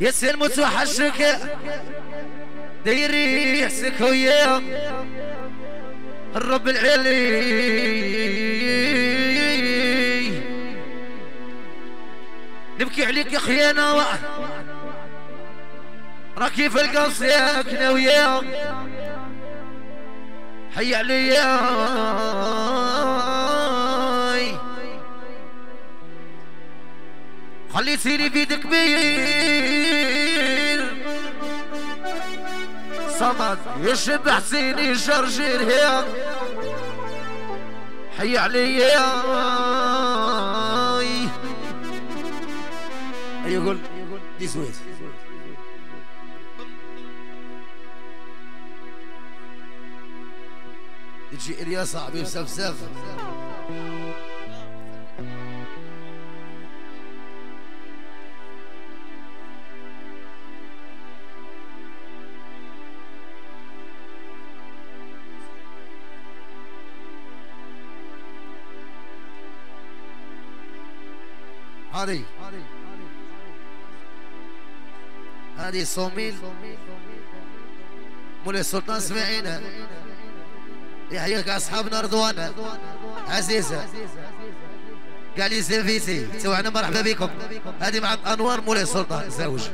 يسير متوحشك ديري يحسك وياه الرب العلي. نبكي عليك يا خيانة راكي في القص يا حي عليا خليتيني بيدك كبير. صمد يشب حسين يشرشر هيك حي عليا يقول دي سويت. تجي إلياس صاحبي بسفسف. هذه هذه صوميل. مولاي السلطان سمعينا يحييك اصحابنا رضوانا عزيزه قال لي سيفيتي توعنا مرحبا بكم. هذه مع أنوار مولاي السلطان زوج.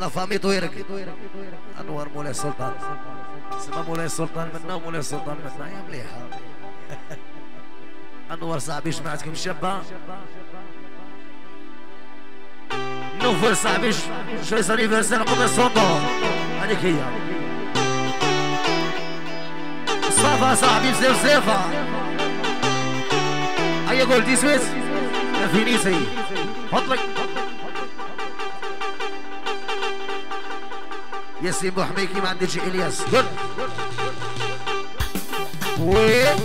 لا فامي طويرك. أنوار مولاي السلطان اسمها مولاي السلطان منا ومولاي السلطان منا. يا مليحة. أنوار صاحبي جمعتكم شابة. نوفل صاحبي شوي سانيفرسير قبل الصندوق هذيك هي صافا صاحبي بزاف زافا هيا قول دي سويس يا فينيسي حط لك ياسين بوحميكي ما عندك الياس قول وين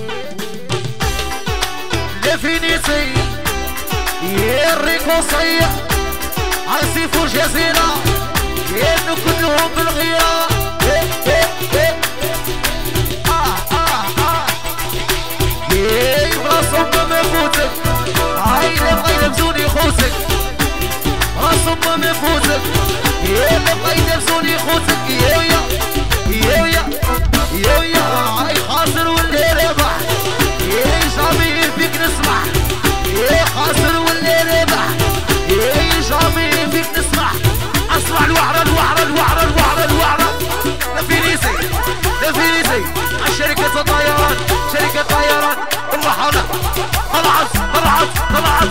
لفينيسي يريكو صيح عسيف وجزيرة كانوا كلهم بالغيرة آه آه آه راسهم ما يفوتك يا يلبسوني خوتك اسمع الوعرة الوعرة الوعرة الوعرة الوعرة. لفينيسي لفينيسي شركة الطيران شركة طيران الرحلة طلعت طلعت طلعت.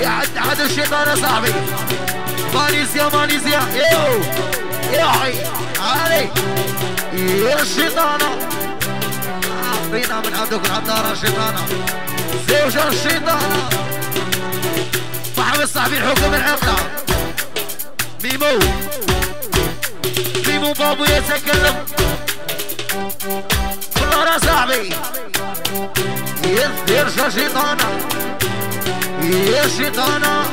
يا عد عادل شيطانة صاحبي. ماليزيا ماليزيا يو يا حي علي. يا شيطانة عطينا من عندك العطارة شيطانة زوجة الشيطانة محمد صاحبي الحكم العقلة. ميمو. ميمو بابو يتكلم والله يا صاحبي يرجع شيطانة يا شيطانة.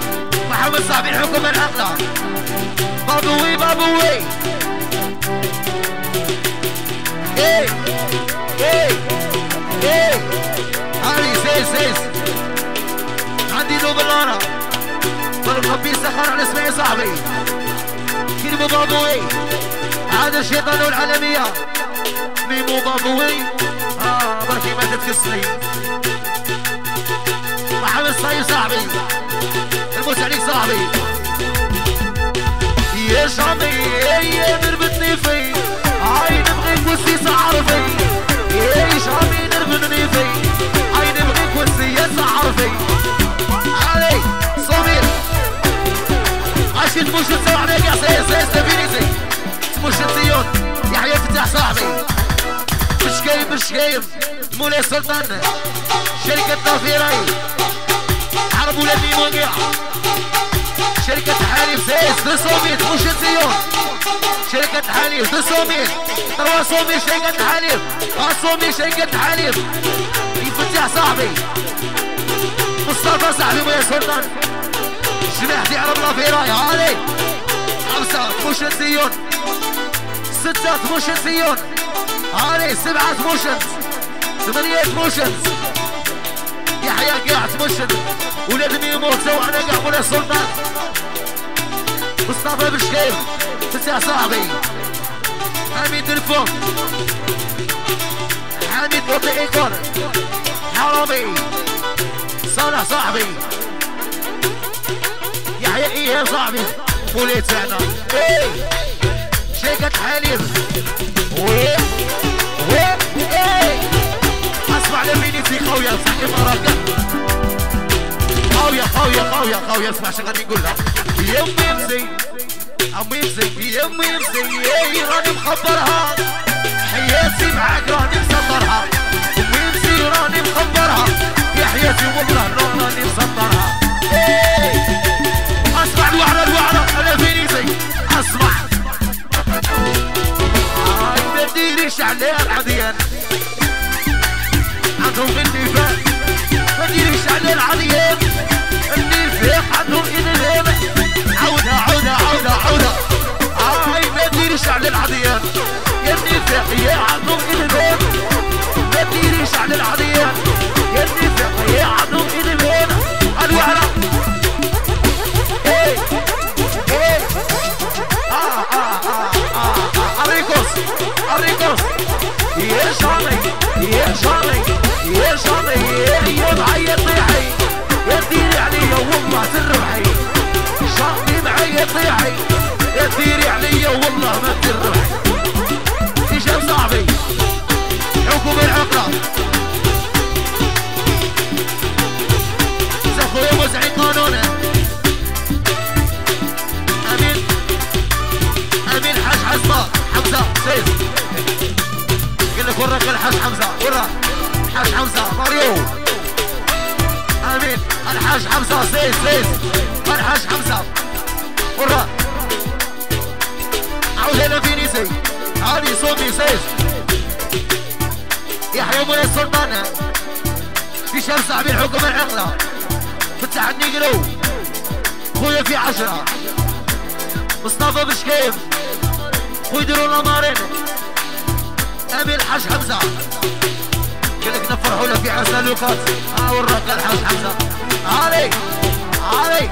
محمد صاحبي الحكم العقلة بابوي بابوي. إيه إيه إيه. علي سيس سيس عندي دوبل أنا والخبيث سخر على اسمي صاحبي. كلمة بابوي. هذا الشيطان العالمية. ميمو بابوي. آه بركي ما تتكسري صاحبي الموت عليك صاحبي. يا شامي يا دربتني في هاي نبغيك وسي عرفي. يا شامي دربتني في هاي نبغيك وسي عرفي. علي صمير عشت مش تسوي عليك يا سيس سيس تبينيسي مش تزيون يحيى فتح صاحبي. مش كايم مش كايم مولاي سلطان. شركة نافيراي عرب ولادي موقع شركة حليب سيس دسوميت مش زيون شركة حليب دسوميت تروا صومي شركة حليب صومي شركة حليب يفتح صاحبي. مصطفى صاحبي ويا سلطان. جماعتي عرب الله في رأي. علي. خمسة مش زيون ستة مش زيون علي سبعة موشنز ثمانية موشنز يحيى قاعد موشن ولاد يموت سوا أنا قاعد ولا سلطان. مصطفى بشكيف تسع صاحبي حميد تلفون حميد وطي ايكون حرامي. صالح صاحبي. يحيى إيه يا صاحبي؟ وليد سعنا إيه. شيكة حليب قوية اسمع شغل نقولها يمي يمزي عمي يمزي يمي يمزي إيه راني مخبرها yeah. سيس سيس الحاج حمزة ورا عاود هنا فيني سي عادي صوتي سيس يحيى مولاي السلطان شمس صاحبي الحكم العقلة فتح النقلو خويا في عشرة. مصطفى بشكيف ويديروا الامارين امين الحاج حمزة. قال لك نفرحوا له في عسل لوكاس آه وراك الحاج حمزة. علي هاي.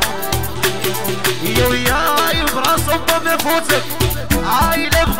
يا وياي براسهم ما يفوتك هاي اللي